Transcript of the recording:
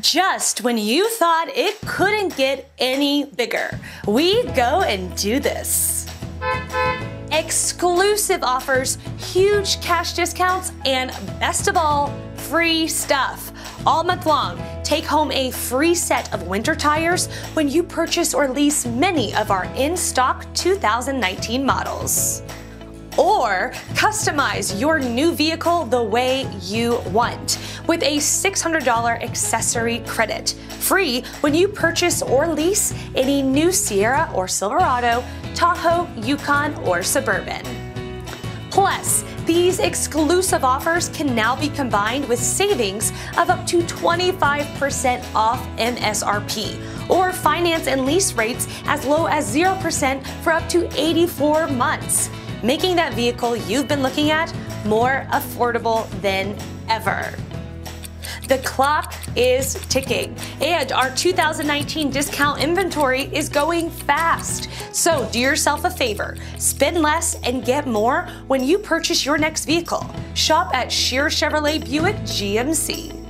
Just when you thought it couldn't get any bigger, we go and do this. Exclusive offers, huge cash discounts, and best of all, free stuff. All month long, take home a free set of winter tires when you purchase or lease many of our in stock 2019 models or customize your new vehicle the way you want with a $600 accessory credit. Free when you purchase or lease any new Sierra or Silverado, Tahoe, Yukon, or Suburban. Plus, these exclusive offers can now be combined with savings of up to 25% off MSRP or finance and lease rates as low as 0% for up to 84 months making that vehicle you've been looking at more affordable than ever. The clock is ticking, and our 2019 discount inventory is going fast. So do yourself a favor, spend less and get more when you purchase your next vehicle. Shop at Scherer Chevrolet Buick GMC.